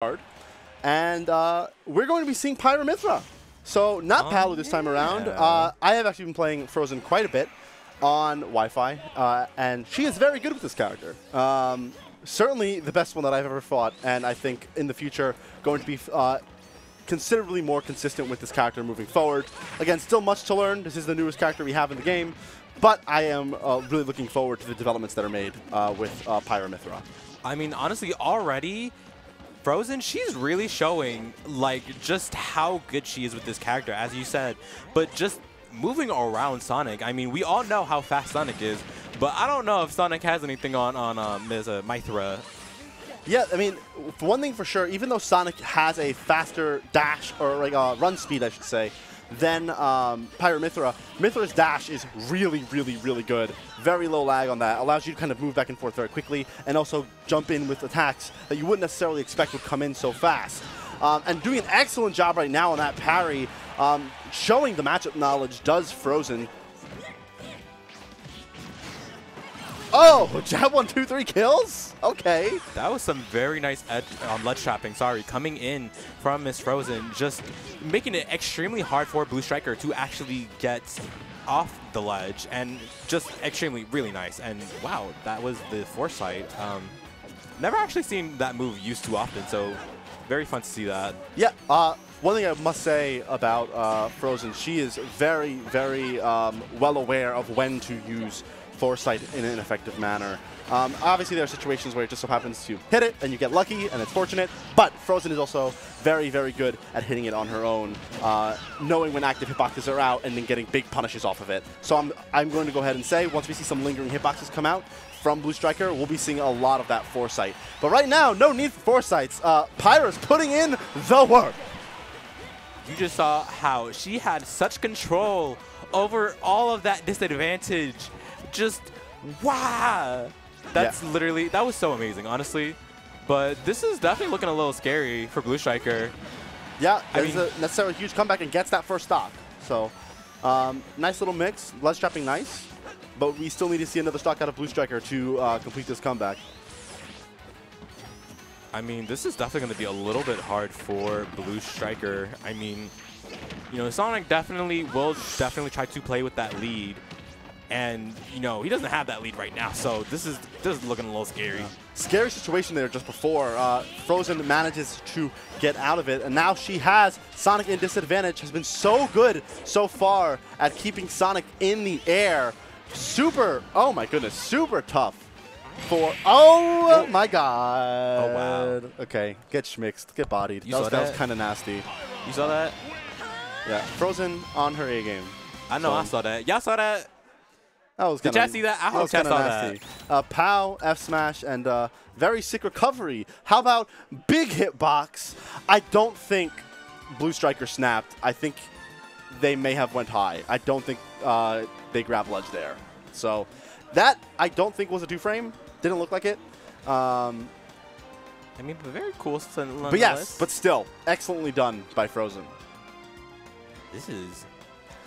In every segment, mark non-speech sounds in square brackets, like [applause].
card. And uh, we're going to be seeing Pyra/Mythra. So not Oh, Palu this time around. Uh, I have actually been playing Frozen quite a bit on Wi-Fi, uh, and she is very good with this character. Um, certainly the best one that I've ever fought, and I think in the future going to be uh, considerably more consistent with this character moving forward. Again, still much to learn. This is the newest character we have in the game, but I am uh, really looking forward to the developments that are made uh, with uh, Pyra/Mythra. I mean, honestly, already, Frozen, she's really showing like just how good she is with this character, as you said. But just moving around Sonic, I mean, we all know how fast Sonic is, but I don't know if Sonic has anything on on uh, Ms. Uh, Mythra. Yeah, I mean, one thing for sure, even though Sonic has a faster dash, or like uh, run speed, I should say, than um, Pyra/Mythra, Mythra's dash is really, really, really good. Very low lag on that. Allows you to kind of move back and forth very quickly and also jump in with attacks that you wouldn't necessarily expect would come in so fast. Um, and doing an excellent job right now on that parry, um, showing the matchup knowledge does Frozen. Oh, [laughs] jab one, two, three kills? Okay. That was some very nice edge um, ledge trapping, sorry, coming in from Miss Frozen, just making it extremely hard for BluStriker to actually get off the ledge, and just extremely, really nice. And wow, that was the foresight. Um, never actually seen that move used too often, so very fun to see that. Yeah, uh, one thing I must say about uh, Frozen, she is very, very um, well aware of when to use foresight in an effective manner. Um, obviously, there are situations where it just so happens to hit it and you get lucky and it's fortunate, but Frozen is also very, very good at hitting it on her own, uh, knowing when active hitboxes are out and then getting big punishes off of it. So I'm, I'm going to go ahead and say, once we see some lingering hitboxes come out, from BluStriker, we'll be seeing a lot of that foresight. But right now, no need for foresights. Uh, Pyra's putting in the work. You just saw how she had such control over all of that disadvantage. Just wow. That's Yeah. literally that was so amazing, honestly. But this is definitely looking a little scary for BluStriker. Yeah, I there's mean- a necessarily huge comeback and gets that first stock. So, um, nice little mix. Ledge trapping nice, but we still need to see another stock out of BluStriker to uh, complete this comeback. I mean, this is definitely going to be a little bit hard for BluStriker. I mean, you know, Sonic definitely will definitely try to play with that lead. And, you know, he doesn't have that lead right now, so this is this is looking a little scary. Scary situation there just before. Uh, Frozen manages to get out of it, and now she has Sonic in disadvantage. Has been so good so far at keeping Sonic in the air. Super, oh my goodness, super tough for, oh my god. Oh, wow. Okay, get schmixed, get bodied. You that was, that was kind of nasty. You saw that? Yeah, Frozen on her A game. I know, I saw that. Y'all saw that? That was Did y'all see that? I hope was y'all kinda that. nasty. Uh, Pow, F smash, and uh, very sick recovery. How about big hitbox? I don't think BluStriker snapped. I think they may have went high. I don't think uh, they grabbed ledge there. So that I don't think was a two frame. Didn't look like it. Um, I mean, very cool. but yes, but still, excellently done by Frozen. this is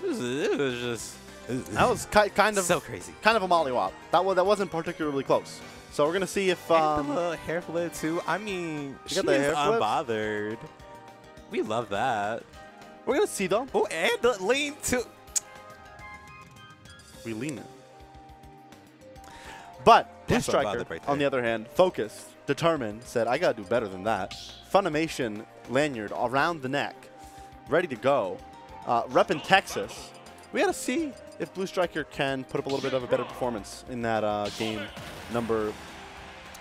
this is it was just [laughs] That was ki- kind of so crazy. kind of a mollywop. That was that wasn't particularly close. So we're gonna see if and um, the little hair flip too. I mean, she got the is hair unbothered. We love that. we're gonna see though. Oh, and the lean too. we lean it. But BluStriker, right on the other hand, focused, determined, said, I gotta do better than that. Funimation lanyard around the neck, ready to go. Uh, rep in Texas. We gotta see if BluStriker can put up a little bit of a better performance in that uh, game number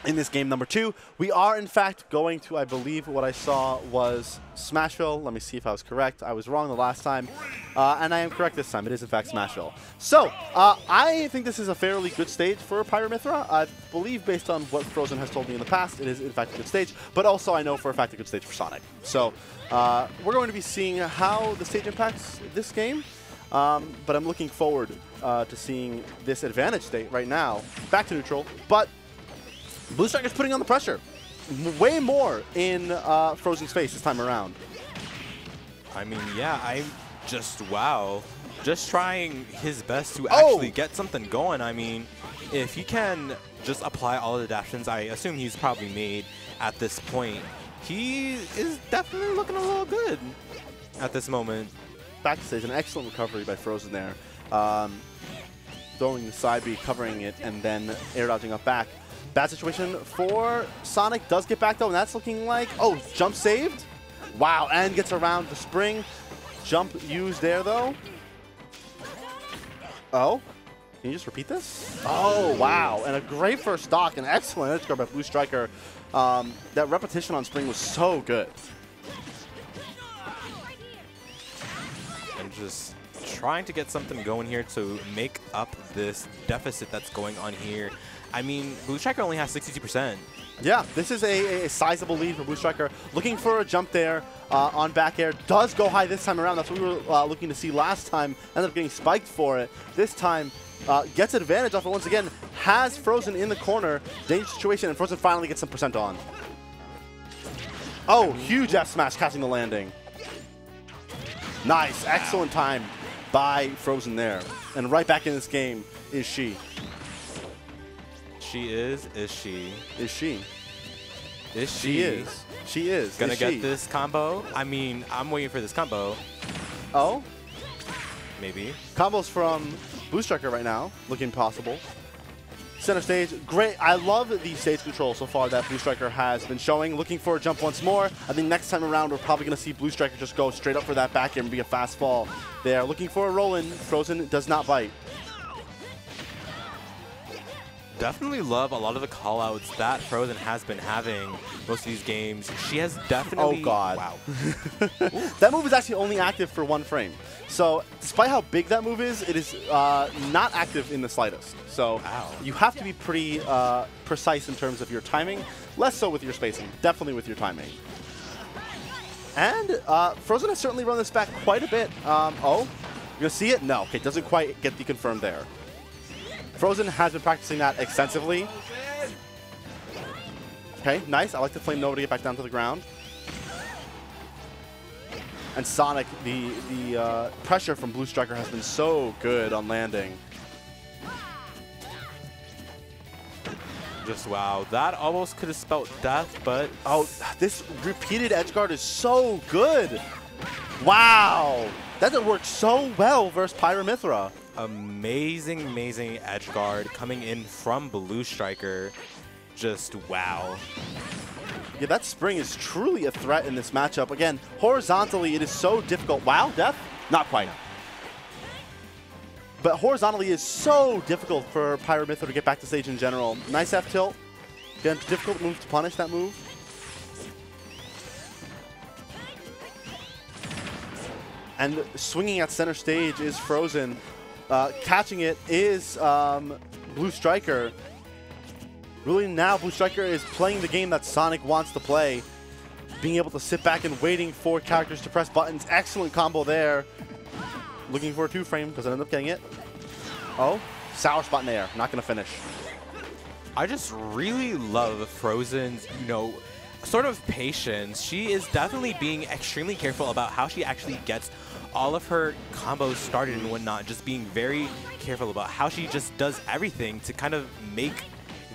in this game number two. We are, in fact, going to, I believe what I saw was Smashville. Let me see if I was correct. I was wrong the last time, uh, and I am correct this time. It is, in fact, Smashville. So, uh, I think this is a fairly good stage for Pyra/Mythra. I believe, based on what Frozen has told me in the past, it is, in fact, a good stage, but also I know for a fact a good stage for Sonic. So, uh, we're going to be seeing how the stage impacts this game. Um, but I'm looking forward uh, to seeing this advantage state right now. Back to neutral, but BluStriker's putting on the pressure. Way more in uh, Frozen's face this time around. I mean, yeah, I'm just wow. Just trying his best to Oh! actually get something going. I mean, if he can just apply all the adaptations I assume he's probably made at this point, he is definitely looking a little good at this moment. Backstage, an excellent recovery by Frozen there. Um, throwing the side B, covering it, and then air dodging up back. Bad situation for Sonic. Does get back though, and that's looking like oh, jump saved. Wow, and gets around the spring. Jump used there though. Oh, can you just repeat this? Oh, wow. And a great first stock, an excellent edge guard by BluStriker. Um, that repetition on spring was so good. Just trying to get something going here to make up this deficit that's going on here. I mean, BluStriker only has 62%. Yeah, this is a, a sizable lead for BluStriker. Looking for a jump there uh, on back air. Does go high this time around. That's what we were uh, looking to see last time. Ended up getting spiked for it. This time, uh, gets advantage off it once again. Has Frozen in the corner. Dangerous situation, and Frozen finally gets some percent on. Oh, huge F smash catching the landing. Nice, excellent time by Frozen there. And right back in this game is she. She is, is she? Is she? Is she? She is. She is. Gonna is get she? this combo? I mean, I'm waiting for this combo. Oh, Maybe. combos from BluStriker right now, looking possible. Center stage, great. I love the stage control so far that BluStriker has been showing. Looking for a jump once more. I think next time around we're probably going to see BluStriker just go straight up for that back air and be a fast fall there. Looking for a roll in. Frozen does not bite. Definitely love a lot of the callouts that Frozen has been having most of these games. She has definitely. Oh, God. Wow. [laughs] that move is actually only active for one frame. So despite how big that move is, it is uh, not active in the slightest. So Wow. you have to be pretty uh, precise in terms of your timing, less so with your spacing, definitely with your timing. And uh, Frozen has certainly run this back quite a bit. Um, oh, you gonna see it? No, okay, it doesn't quite get the confirmed there. Frozen has been practicing that extensively. Okay, nice. I like the flame Nova to get back down to the ground. And Sonic, the the uh, pressure from BluStriker has been so good on landing. Just wow. That almost could have spelt death, but Oh, this repeated edge guard is so good. Wow, that worked so well versus Pyra/Mythra. amazing, amazing edge guard coming in from BluStriker. Just wow. Yeah, that spring is truly a threat in this matchup. Again, horizontally, it is so difficult. Wow, death? Not quite. But horizontally is so difficult for Pyra/Mythra to get back to stage in general. Nice F tilt. Again, difficult move to punish that move. And swinging at center stage is Frozen. Uh, catching it is um, BluStriker. Really now BluStriker is playing the game that Sonic wants to play. Being able to sit back and waiting for characters to press buttons. Excellent combo there. Looking for a two frame I end up getting it. Oh, sour spot in the air. Not going to finish. I just really love Frozen's, you know, sort of patience. She is definitely being extremely careful about how she actually gets all of her combos started and whatnot. Just being very careful about how she just does everything to kind of make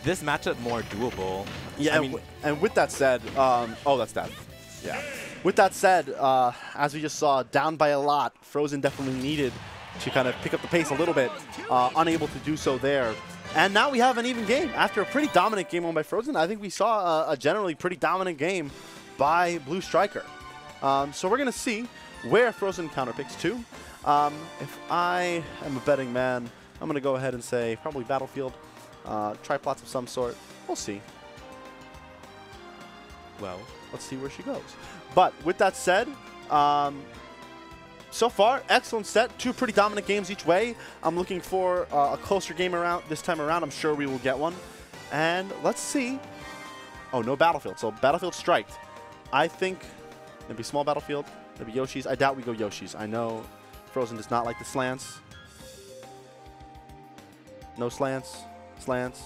this matchup more doable. Yeah, I and, mean, and with that said, um, oh, that's death. Yeah. With that said, uh, as we just saw, down by a lot, Frozen definitely needed to kind of pick up the pace a little bit, uh, unable to do so there. And now we have an even game. After a pretty dominant game won by Frozen, I think we saw a, a generally pretty dominant game by BluStriker. Um, so we're going to see where Frozen counterpicks to. Um, if I am a betting man, I'm going to go ahead and say probably Battlefield, uh, triplots of some sort. We'll see. Well, let's see where she goes. But with that said, um, so far, excellent set. Two pretty dominant games each way. I'm looking for uh, a closer game around this time around. I'm sure we will get one. And let's see. Oh, no Battlefield. So Battlefield striked. I think it'd be small Battlefield, It'd be Yoshi's. I doubt we go Yoshi's. I know Frozen does not like the slants. No slants. Slants.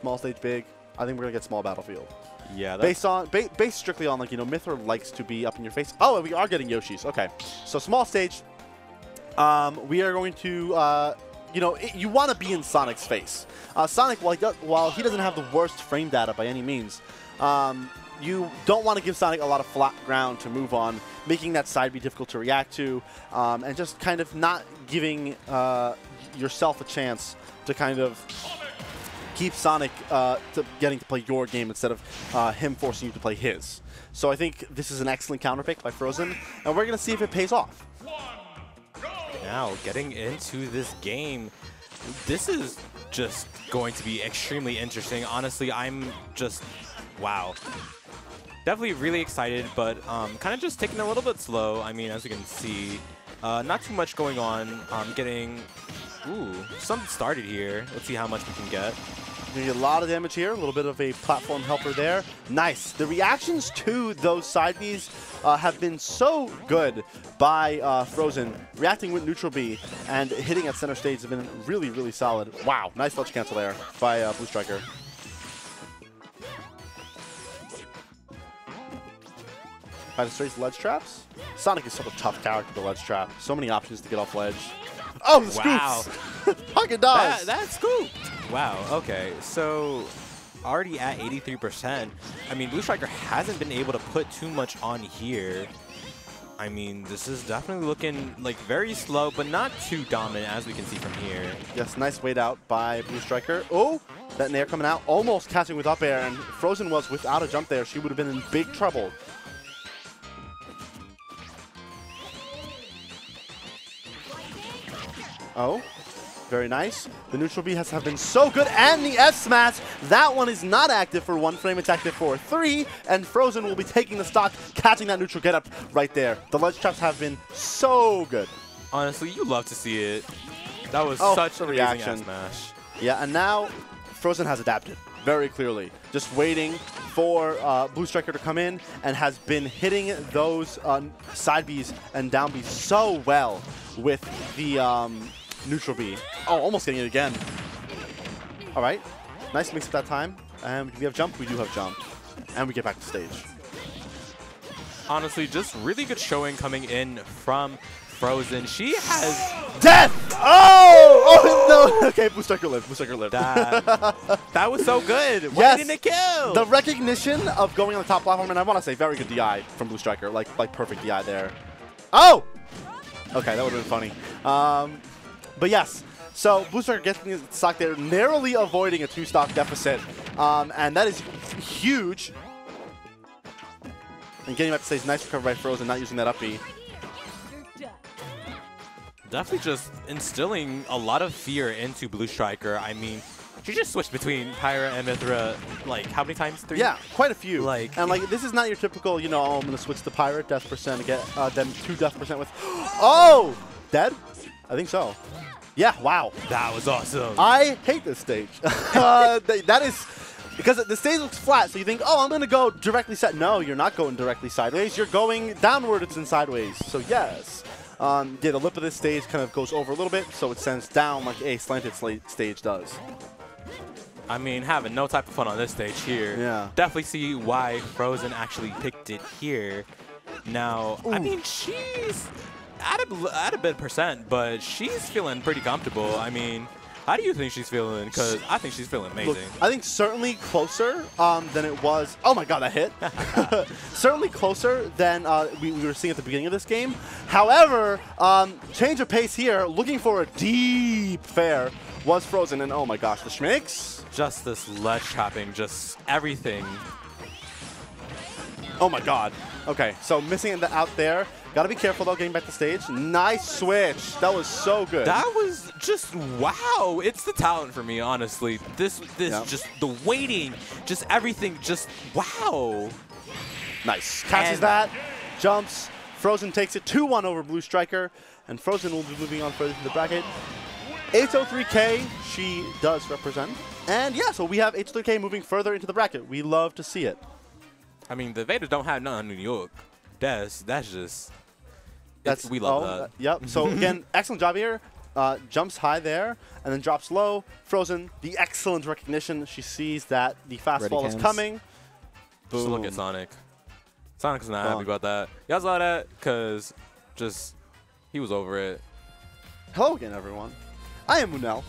Small stage, big. I think we're gonna get small Battlefield. yeah, that's, Based on ba- based strictly on like you know Mythra likes to be up in your face. Oh, and we are getting Yoshis. Okay, so small stage. Um, we are going to uh, you know it, you want to be in Sonic's face. Uh, Sonic, while he, does, while he doesn't have the worst frame data by any means, um, you don't want to give Sonic a lot of flat ground to move on, making that side be difficult to react to, um, and just kind of not giving uh, yourself a chance to kind of keep Sonic uh, to getting to play your game instead of uh, him forcing you to play his. So I think this is an excellent counter pick by Frozen, and we're going to see if it pays off. Now, getting into this game, this is just going to be extremely interesting. Honestly, I'm just, wow. Definitely really excited, but um, kind of just taking a little bit slow. I mean, as you can see, uh, not too much going on. Um, getting, ooh, something started here. Let's see how much we can get. Get a lot of damage here, a little bit of a platform helper there. Nice. The reactions to those side Bs uh, have been so good by uh, Frozen. Reacting with neutral B and hitting at center stage has been really, really solid. Wow, nice ledge cancel there by uh, BluStriker. By the straight ledge traps. Sonic is such a tough character to ledge trap. So many options to get off ledge. Oh, the Wow. scoops! [laughs] Dazs! That, that's cool. Wow, okay. So already at 83%. I mean, BluStriker hasn't been able to put too much on here. I mean, this is definitely looking like very slow, but not too dominant as we can see from here. Yes, nice wait out by BluStriker. Oh, that Nair coming out, almost catching with up air, and Frozen was without a jump there. She would have been in big trouble. Oh, very nice. The neutral B has have been so good, and the F smash. That one is not active for one frame. It's active for three, and Frozen will be taking the stock, catching that neutral get up right there. The ledge traps have been so good. Honestly, you love to see it. That was Oh, such a reaction. smash. Yeah, and now Frozen has adapted very clearly. Just waiting for uh, BluStriker to come in and has been hitting those uh, side Bs and down Bs so well with the um, neutral B. Oh, almost getting it again. All right. Nice mix at that time. And we have jump. We do have jump. And we get back to stage. Honestly, just really good showing coming in from Frozen. She has Death! Oh! Oh, no. [laughs] Okay, BluStriker lived. BluStriker lived. that. [laughs] that was so good. Why Yes. didn't it kill? The recognition of going on the top platform, and I want to say very good DI from BluStriker, like like perfect DI there. Oh! Okay, that would have been funny. Um, but yes, so BluStriker getting the stock there, narrowly avoiding a two-stock deficit, um, and that is huge. And getting back to stage, nice recovery by Frozen, not using that up B. Definitely just instilling a lot of fear into BluStriker. I mean, she just switched between Pyra and Mythra, like, how many times? Three? Yeah, quite a few. Like- and like this is not your typical, you know, oh, I'm gonna switch to Pyra, death percent and get uh, them two death percent with. [gasps] Oh, dead? I think so. Yeah. Wow. That was awesome. I hate this stage. [laughs] uh, that is because the stage looks flat, so you think, oh, I'm gonna go directly set. No, you're not going directly sideways. You're going downwards and sideways. So yes. Um, yeah, the lip of this stage kind of goes over a little bit, so it sends down like a slanted sla- stage does. I mean, having no type of fun on this stage here. Yeah. Definitely see why Frozen actually picked it here. Now, I mean, she's at a, at a bit percent, but she's feeling pretty comfortable. I mean, how do you think she's feeling? Because I think she's feeling amazing. Look, I think certainly closer um, than it was. Oh my god, that hit! [laughs] [laughs] certainly closer than uh, we, we were seeing at the beginning of this game. However, um, change of pace here, looking for a deep fair, was frozen. And oh my gosh, the Schmicks! just this ledge trapping, just everything. Oh my god. Okay, so missing it out there. Gotta be careful though, getting back to stage. Nice switch. That was so good. That was just wow. It's the talent for me, honestly. This this Yep. just the waiting, just everything, just wow. Nice. Catches And- that, jumps. Frozen takes it 2-1 over BluStriker, and Frozen will be moving on further to the bracket. Ho3K, she does represent. And yeah, so we have Ho3K moving further into the bracket. We love to see it. I mean, the Vaders don't have none in New York. That's that's just That's we love oh, that. uh, yep. So [laughs] again, excellent job here. Uh, jumps high there and then drops low. Frozen, the excellent recognition. She sees that the fastball is coming. Just look at Boom. Sonic. Sonic's not happy about that. Y'all saw that? Cause just he was over it. Hello again, everyone. I am Munel.